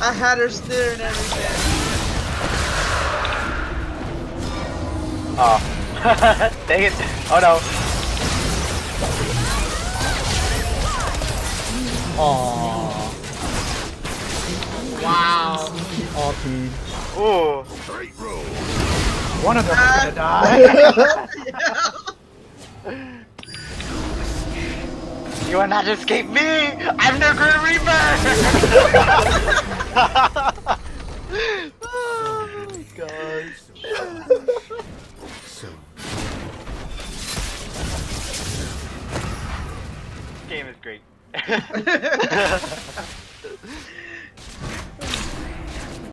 I had her steer and everything. Oh. Dang it. Oh no. Aww. Wow. All team. Ooh. One of them is Ah. gonna die. You will not escape me! I'm the Grim Reaper! My gosh. Game is great.